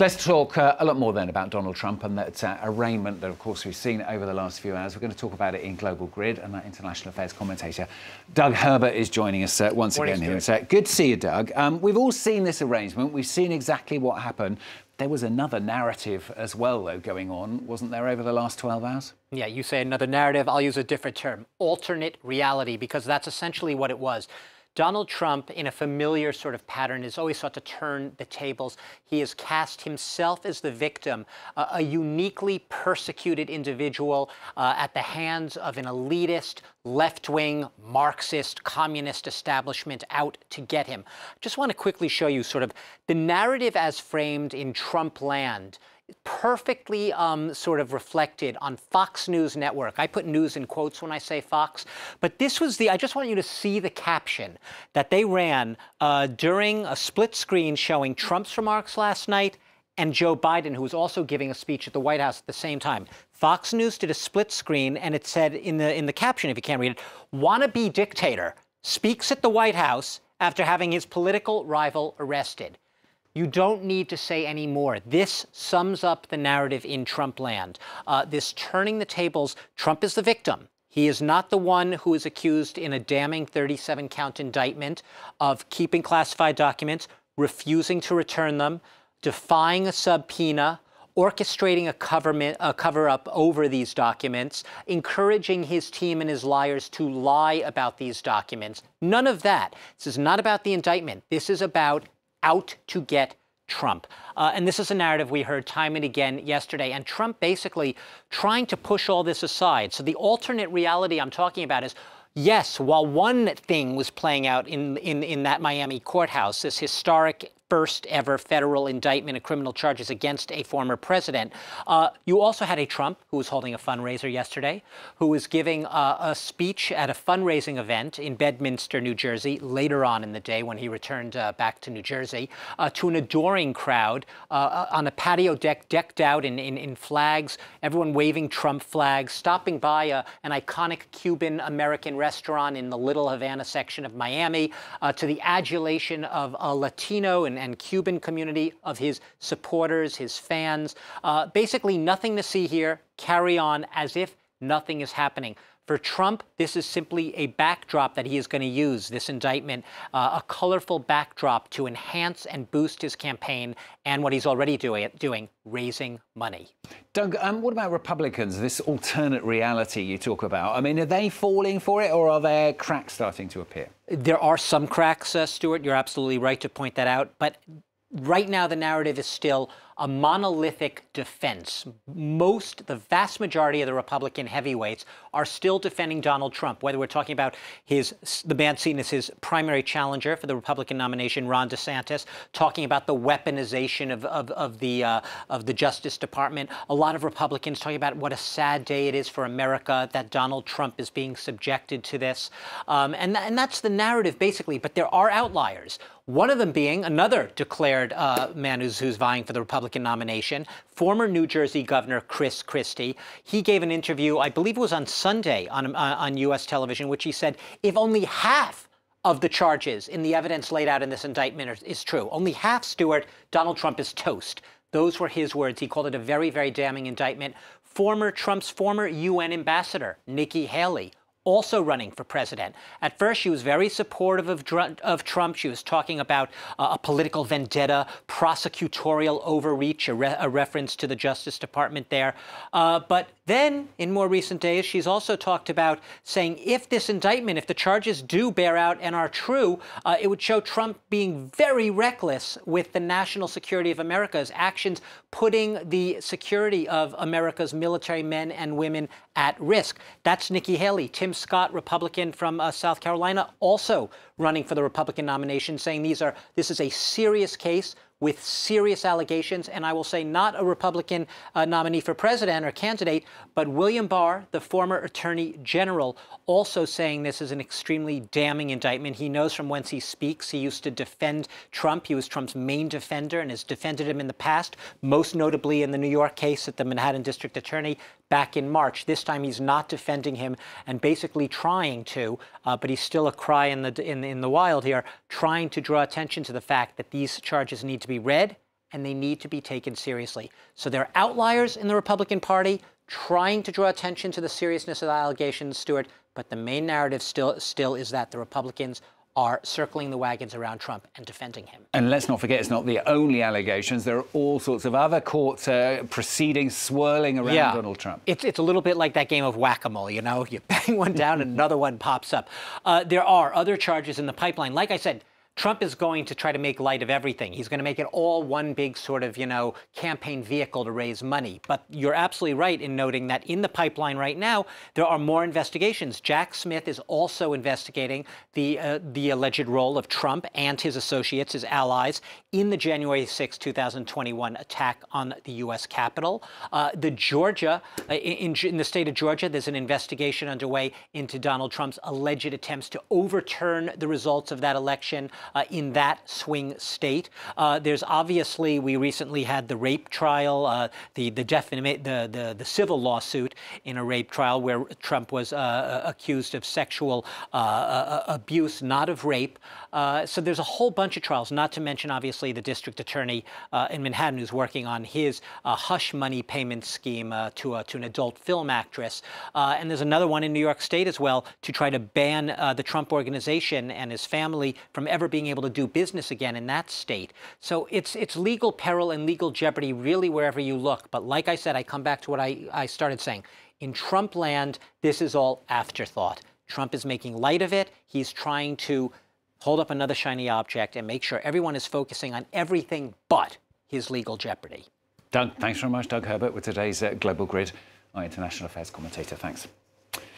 Let's talk uh, a lot more then about Donald Trump and that uh, arraignment that, of course, we've seen over the last few hours. We're going to talk about it in Global Grid, and that international affairs commentator, Doug Herbert, is joining us uh, once Morning, again here. Good to see you, Doug. Um, we've all seen this arraignment. We've seen exactly what happened. There was another narrative as well, though, going on, wasn't there, over the last 12 hours? Yeah, you say another narrative. I'll use a different term alternate reality, because that's essentially what it was. Donald Trump, in a familiar sort of pattern, has always sought to turn the tables. He has cast himself as the victim, a uniquely persecuted individual uh, at the hands of an elitist, left wing, Marxist, communist establishment out to get him. Just want to quickly show you sort of the narrative as framed in Trump land perfectly um, sort of reflected on Fox News Network. I put news in quotes when I say Fox, but this was the, I just want you to see the caption that they ran uh, during a split screen showing Trump's remarks last night and Joe Biden, who was also giving a speech at the White House at the same time. Fox News did a split screen, and it said in the in the caption, if you can't read it, "Wannabe dictator speaks at the White House after having his political rival arrested." You don't need to say any more. This sums up the narrative in Trump land. Uh, this turning the tables, Trump is the victim. He is not the one who is accused in a damning 37 count indictment of keeping classified documents, refusing to return them, defying a subpoena, orchestrating a cover, a cover up over these documents, encouraging his team and his liars to lie about these documents. None of that. This is not about the indictment. This is about out to get Trump. Uh, and this is a narrative we heard time and again yesterday. And Trump basically trying to push all this aside. So the alternate reality I'm talking about is yes, while one thing was playing out in, in, in that Miami courthouse, this historic first ever federal indictment of criminal charges against a former president. Uh, you also had a Trump who was holding a fundraiser yesterday, who was giving uh, a speech at a fundraising event in Bedminster, New Jersey, later on in the day when he returned uh, back to New Jersey, uh, to an adoring crowd uh, uh, on a patio deck decked out in, in, in, flags, everyone waving Trump flags, stopping by a, an iconic Cuban American restaurant in the Little Havana section of Miami, to the adulation of a Latino and and Cuban community of his supporters, his fans. Uh, basically, nothing to see here. Carry on as if nothing is happening. For Trump, this is simply a backdrop that he is going to use, this indictment, uh, a colorful backdrop to enhance and boost his campaign and what he's already doing, doing raising money. Doug, um, what about Republicans, this alternate reality you talk about? I mean, are they falling for it or are there cracks starting to appear? There are some cracks, uh, Stuart. You're absolutely right to point that out. But right now, the narrative is still a monolithic defense. Most, the vast majority of the Republican heavyweights are still defending Donald Trump, whether we're talking about his, the man seen as his primary challenger for the Republican nomination, Ron DeSantis, talking about the weaponization of, of, of the, uh, of the Justice Department. A lot of Republicans talking about what a sad day it is for America that Donald Trump is being subjected to this. Um, and, th and that's the narrative, basically. But there are outliers. One of them being another declared uh, man who's, who's vying for the Republican Republican nomination, former New Jersey Governor Chris Christie. He gave an interview, I believe it was on Sunday on, uh, on U.S. television, which he said if only half of the charges in the evidence laid out in this indictment is true, only half, Stuart, Donald Trump is toast. Those were his words. He called it a very, very damning indictment. Former Trump's former UN ambassador, Nikki Haley, also running for president. At first, she was very supportive of, of Trump. She was talking about uh, a political vendetta, prosecutorial overreach, a, re a, reference to the Justice Department there. Uh, but then, in more recent days, she's also talked about saying if this indictment, if the charges do bear out and are true, uh, it would show Trump being very reckless with the national security of America's actions, putting the security of America's military men and women at risk. That's Nikki Haley. Tim Scott, Republican from uh, South Carolina, also running for the Republican nomination, saying these are this is a serious case with serious allegations, and I will say not a Republican uh, nominee for president or candidate, but William Barr, the former Attorney General, also saying this is an extremely damning indictment. He knows from whence he speaks. He used to defend Trump. He was Trump's main defender and has defended him in the past, most notably in the New York case at the Manhattan District Attorney back in March. This time he's not defending him and basically trying to, uh, but he's still a cry in the in, in the wild here, trying to draw attention to the fact that these charges need to be read and they need to be taken seriously. So there are outliers in the Republican Party trying to draw attention to the seriousness of the allegations, Stuart, but the main narrative still, still is that the Republicans are circling the wagons around Trump and defending him. And let's not forget, it's not the only allegations. There are all sorts of other court uh, proceedings swirling around yeah. Donald Trump. It's, it's a little bit like that game of whack a mole, you know? You bang one down and another one pops up. Uh, there are other charges in the pipeline. Like I said, Trump is going to try to make light of everything. He's going to make it all one big sort of, you know, campaign vehicle to raise money. But you're absolutely right in noting that in the pipeline right now, there are more investigations. Jack Smith is also investigating the uh, the alleged role of Trump and his associates, his allies, in the January 6, 2021 attack on the U.S. Capitol. Uh, the Georgia, uh, in, in the state of Georgia, there's an investigation underway into Donald Trump's alleged attempts to overturn the results of that election uh, in that swing state. Uh, there's obviously, we recently had the rape trial, uh, the, the, the, the, the, civil lawsuit in a rape trial where Trump was uh, uh, accused of sexual uh, abuse, not of rape. so there's a whole bunch of trials, not to mention, obviously, the district attorney in Manhattan who's working on his hush money payment scheme to, to an adult film actress. and there's another one in New York State as well to try to ban the Trump organization and his family from ever being able to do business again in that state. So it's it's legal peril and legal jeopardy really wherever you look. But like I said, I come back to what I, I started saying. In Trump land, this is all afterthought. Trump is making light of it. He's trying to hold up another shiny object and make sure everyone is focusing on everything but his legal jeopardy. Doug, thanks very much. Doug Herbert with today's uh, Global Grid, our international affairs commentator. Thanks.